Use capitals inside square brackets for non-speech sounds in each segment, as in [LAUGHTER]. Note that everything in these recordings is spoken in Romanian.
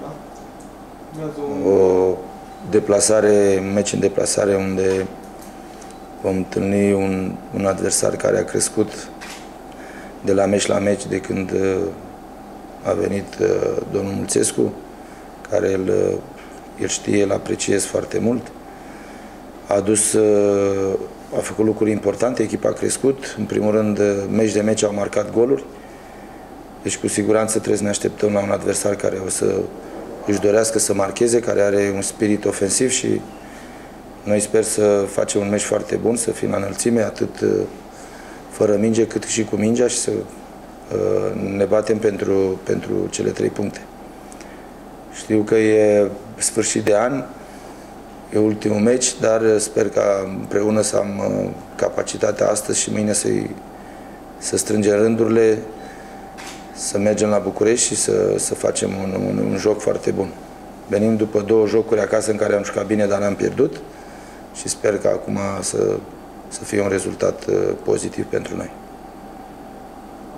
Da. O deplasare, un meci în deplasare unde vom întâlni un, un adversar care a crescut de la meci la meci de când uh, a venit uh, domnul Mulțescu, care îl, uh, îl știe, îl apreciez foarte mult. A adus, a făcut lucruri importante, echipa a crescut. În primul rând, meci de meci au marcat goluri. Deci cu siguranță trebuie să ne așteptăm la un adversar care o să își dorească să marcheze, care are un spirit ofensiv și noi sper să facem un meci foarte bun, să fim la înălțime, atât fără minge, cât și cu mingea și să uh, ne batem pentru, pentru cele trei puncte. Știu că e sfârșit de an, e ultimul meci, dar sper ca împreună să am uh, capacitatea astăzi și mâine să să strângem rândurile, să mergem la București și să, să facem un, un, un joc foarte bun. Venim după două jocuri acasă în care am jucat bine, dar n-am pierdut și sper că acum să să fie un rezultat uh, pozitiv pentru noi.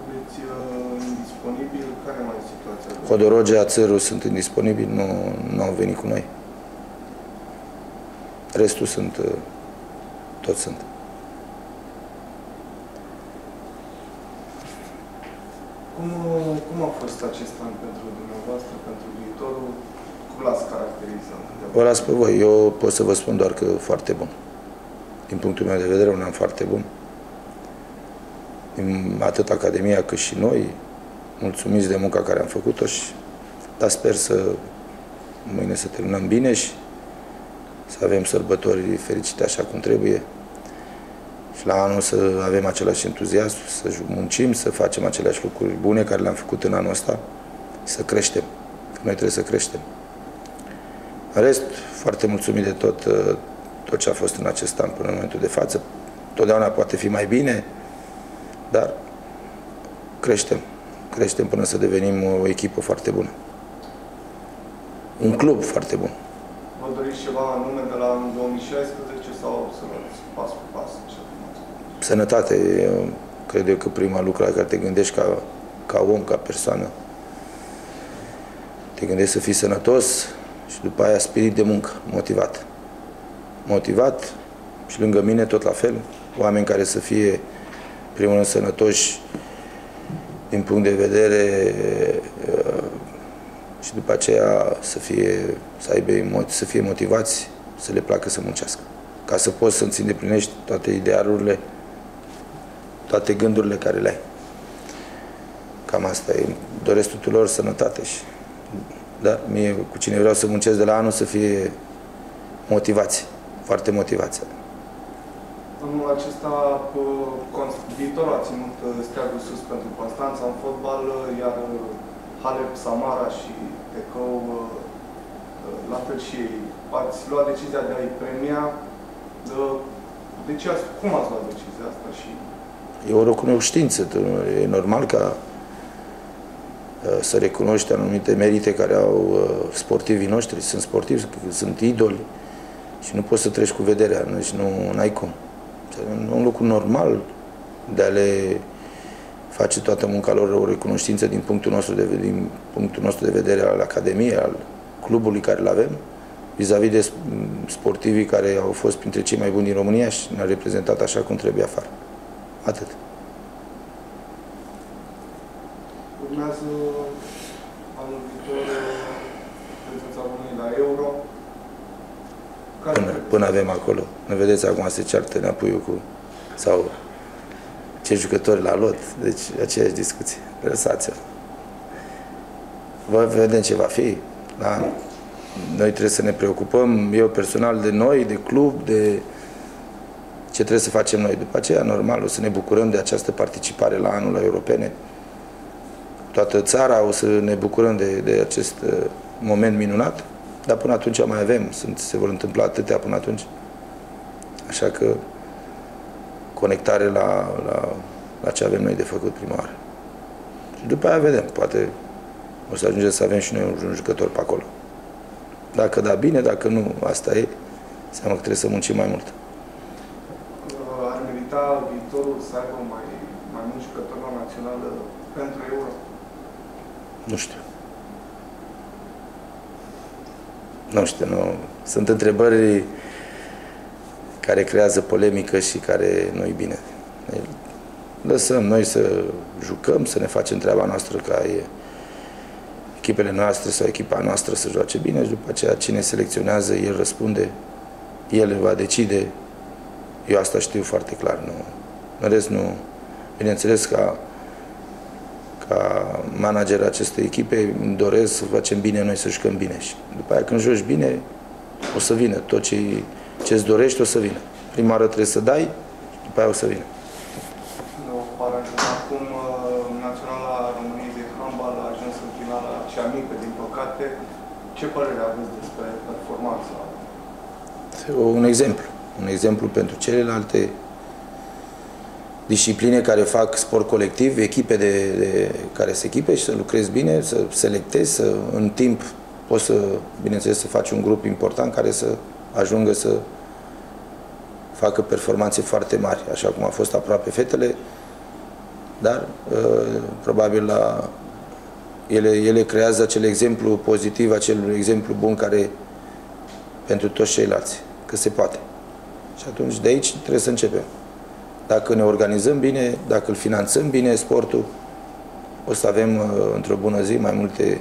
Aveți uh, indisponibil? Care mai e situația? Hodorogea, Țăru sunt indisponibili, nu, nu au venit cu noi. Restul sunt, uh, toți sunt. Cum, cum a fost acest an pentru dumneavoastră, pentru viitorul? Cum l-ați caracterizat? Vă las pe voi. Eu pot să vă spun doar că foarte bun din punctul meu de vedere, un an foarte bun. Atât Academia cât și noi, mulțumiți de munca care am făcut-o și dar sper să mâine să terminăm bine și să avem sărbători fericite așa cum trebuie și la anul să avem același entuziasm, să muncim, să facem aceleași lucruri bune care le-am făcut în anul ăsta, să creștem. Că noi trebuie să creștem. În rest, foarte mulțumit de tot, tot ce a fost în acest an până în momentul de față. Totdeauna poate fi mai bine, dar creștem. Creștem până să devenim o echipă foarte bună. Un club foarte bun. Vă doriți ceva anume de la 2016 sau să luați pas cu pas? Sănătate. Eu cred eu că prima lucru la care te gândești ca, ca om, ca persoană. Te gândești să fii sănătos și după aia spirit de muncă, motivat motivat și lângă mine tot la fel, oameni care să fie, primul rând, sănătoși din punct de vedere uh, și după aceea să fie, să aibă să fie motivați, să le placă să muncească. Ca să poți să-ți îndeplinești toate idealurile, toate gândurile care le ai. Cam asta e. Doresc tuturor sănătate și da, mie cu cine vreau să muncesc de la anul să fie motivați foarte motivați. Anul acesta viitorul a ținut uh, steagul sus pentru Constanța în fotbal, uh, iar uh, Halep, Samara și Tecău, la fel și ei. Ați luat decizia de a-i premia. De ce ați, cum ați luat decizia asta? Și... E o recunoștință. E normal ca să recunoști anumite merite care au sportivii noștri. Sunt sportivi, sunt idoli și nu poți să treci cu vederea, deci nu ai cum. E un lucru normal de a le face toată munca lor o recunoștință din punctul nostru de, din punctul nostru de vedere al Academiei, al clubului care îl avem, vis-a-vis -vis de sportivii care au fost printre cei mai buni din România și ne-au reprezentat așa cum trebuie afară. Atât. Urmează anul viitor prezența României la Euro. Până, până avem acolo. Nu vedeți, acum se ceartă Neapuiu cu... sau ce jucători la lot. Deci, aceeași discuție. Lăsați-o. Vă vedem ce va fi. La Noi trebuie să ne preocupăm, eu personal, de noi, de club, de ce trebuie să facem noi. După aceea, normal, o să ne bucurăm de această participare la anul la europene. Toată țara o să ne bucurăm de, de acest uh, moment minunat. Dar până atunci mai avem, sunt, se vor întâmpla atâtea până atunci. Așa că conectare la, la, la ce avem noi de făcut prima oară. Și după aia vedem, poate o să ajungem să avem și noi un jucător pe acolo. Dacă da bine, dacă nu, asta e, înseamnă că trebuie să muncim mai mult. Să aibă mai, mai mulți jucători la națională pentru Euro? Nu știu. Nu știu, nu. Sunt întrebări care creează polemică și care nu-i bine. Lăsăm noi să jucăm, să ne facem treaba noastră ca e echipele noastre sau echipa noastră să joace bine și după aceea cine selecționează, el răspunde, el va decide. Eu asta știu foarte clar. Nu. În rest, nu. Bineînțeles, ca, ca manager acestei echipe, îmi doresc să facem bine noi, să jucăm bine. Și după aia, când joci bine, o să vină. Tot ce ce-ți dorești o să vină. Prima oară trebuie să dai, după aia o să vină. Acum, uh, Naționala României de Handbal a ajuns în finala cea mică, din păcate. Ce părere aveți despre performanța? Un exemplu. Un exemplu pentru celelalte discipline care fac sport colectiv, echipe de, de care se echipe și să lucrezi bine, să selectezi, să în timp poți să, bineînțeles, să faci un grup important care să ajungă să facă performanțe foarte mari, așa cum a fost aproape fetele, dar uh, probabil la ele, ele creează acel exemplu pozitiv, acel exemplu bun care pentru toți ceilalți, că se poate. Și atunci de aici trebuie să începem. Dacă ne organizăm bine, dacă îl finanțăm bine sportul, o să avem uh, într-o bună zi mai multe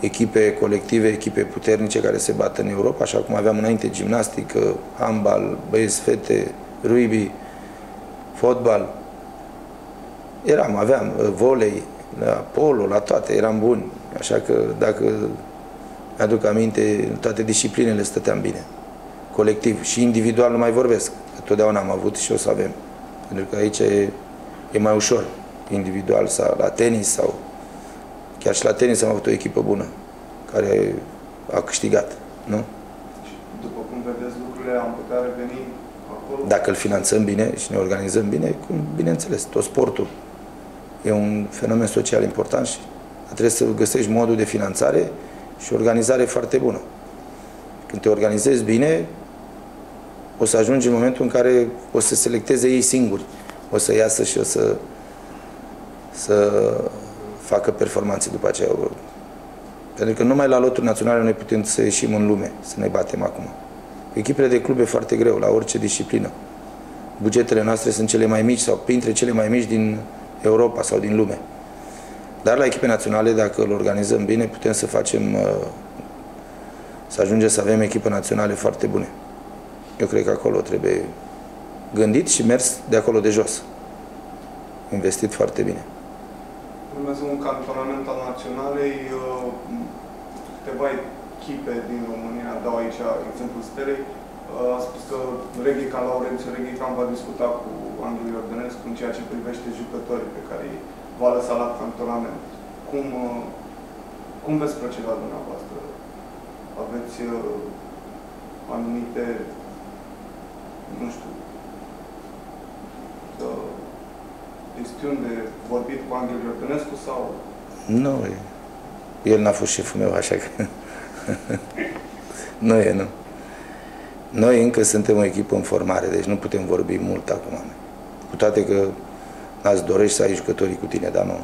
echipe colective, echipe puternice care se bat în Europa, așa cum aveam înainte gimnastică, handbal, băieți, fete, rugby, fotbal. Eram, aveam uh, volei, la polo, la toate, eram buni. Așa că dacă mi-aduc aminte, toate disciplinele stăteam bine. Colectiv și individual nu mai vorbesc. Că totdeauna am avut și o să avem. Pentru că aici e, e mai ușor. Individual sau la tenis sau Chiar și la tenis am avut o echipă bună, care a câștigat, nu? După cum vedeți lucrurile, am putea reveni acolo? Dacă îl finanțăm bine și ne organizăm bine, cum, bineînțeles, tot sportul e un fenomen social important și trebuie să găsești modul de finanțare și organizare foarte bună. Când te organizezi bine, o să ajungi în momentul în care o să selecteze ei singuri. O să iasă și o să, să facă performanțe după aceea. Pentru că numai la loturi naționale noi putem să ieșim în lume, să ne batem acum. Echipele de club e foarte greu, la orice disciplină. Bugetele noastre sunt cele mai mici sau printre cele mai mici din Europa sau din lume. Dar la echipe naționale, dacă îl organizăm bine, putem să facem, uh, să ajungem să avem echipe naționale foarte bune. Eu cred că acolo trebuie gândit și mers de acolo de jos. Investit foarte bine urmează un cantonament al naționalei. Uh, câteva echipe din România dau aici exemplul Stelei. Uh, a spus că Reghi Can Laurențiu, Reghi Can va discuta cu Angel Iordănescu în ceea ce privește jucătorii pe care îi va lăsa la cantonament. Cum, uh, cum veți proceda dumneavoastră? Aveți anumite, nu știu, chestiuni de vorbit cu Angel Iordănescu sau... Nu, el n-a fost șeful meu, așa că... [LAUGHS] nu e, nu. Noi încă suntem o echipă în formare, deci nu putem vorbi mult acum. Cu toate că ați dorești să ai jucătorii cu tine, dar nu.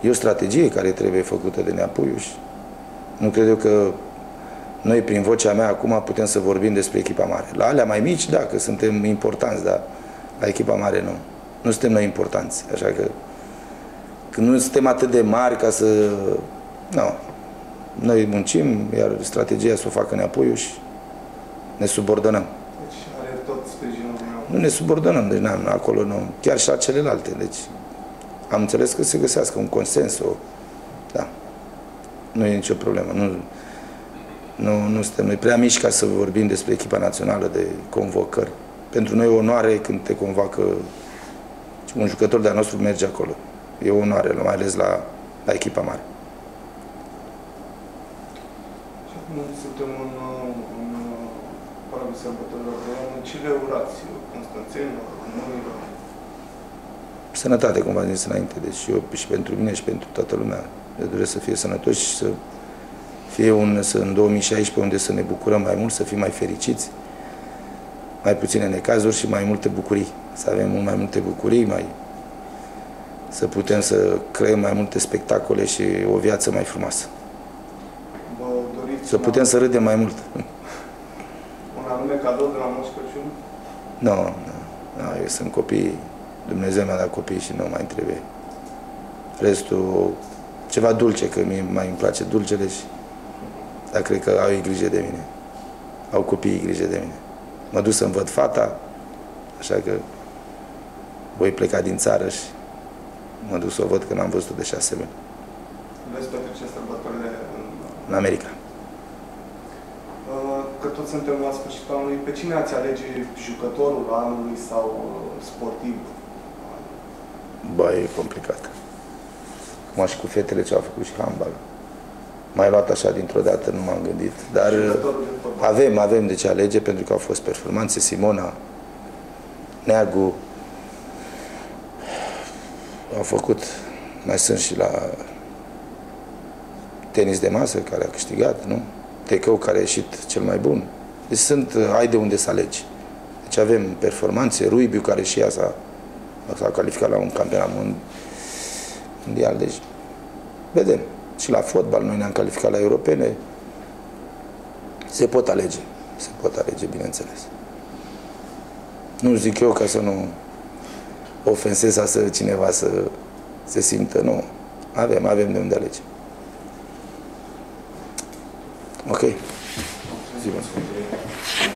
E o strategie care trebuie făcută de Neapuiu și nu cred eu că noi, prin vocea mea, acum putem să vorbim despre echipa mare. La alea mai mici, da, că suntem importanți, dar la echipa mare nu nu suntem noi importanți. Așa că când nu suntem atât de mari ca să... Nu. Noi muncim, iar strategia să o facă Neapoiu și ne subordonăm. Deci are tot sprijinul Nu ne subordonăm, deci n-am, acolo nu. Chiar și la celelalte. Deci am înțeles că se găsească un consens, o... Da. Nu e nicio problemă. Nu, nu, nu suntem noi prea mici ca să vorbim despre echipa națională de convocări. Pentru noi e onoare când te convoacă un jucător de-a nostru merge acolo. E o onoare, mai ales la, la echipa mare. Și acum suntem în, în parul sărbătorilor de an. Ce le urați Constanțenilor, românilor? Sănătate, cum v-am zis înainte. Deci eu și pentru mine și pentru toată lumea. Le doresc să fie sănătoși și să fie un, să, în 2016 unde să ne bucurăm mai mult, să fim mai fericiți, mai puține necazuri și mai multe bucurii să avem mult mai multe bucurii, mai să putem să creăm mai multe spectacole și o viață mai frumoasă. Vă doriți Să un putem să râdem mai mult. Un anume cadou de la Moș Crăciun? Nu, nu, nu, eu sunt copii, Dumnezeu mi-a dat copii și nu mai trebuie. Restul, ceva dulce, că mie mai îmi place dulcele și dar cred că au ei grijă de mine. Au copiii grijă de mine. Mă duc să-mi văd fata, așa că voi pleca din țară și mă duc să o văd că n-am văzut-o de șase luni. Veți petrece sărbătorile în... În America. Uh, Că tot suntem la sfârșitul anului, pe cine ați alege jucătorul anului sau uh, sportiv? Bă, e complicat. Acum și cu fetele ce au făcut și handbal. Mai luat așa dintr-o dată, nu m-am gândit. Dar Jucătorul de fotbal. avem, avem de ce alege pentru că au fost performanțe. Simona, Neagu, au făcut, mai sunt și la tenis de masă, care a câștigat, nu? Tecău, care a ieșit cel mai bun. Deci sunt, ai de unde să alegi. Deci avem performanțe, Ruibiu, care și ea s-a, s-a calificat la un campionat mond- mondial. Deci, vedem. Și la fotbal, noi ne-am calificat la europene. Se pot alege. Se pot alege, bineînțeles. Nu zic eu ca să nu ofensez sau să cineva să se simtă, nu. Avem, avem de unde alege. Ok. Zi, mă.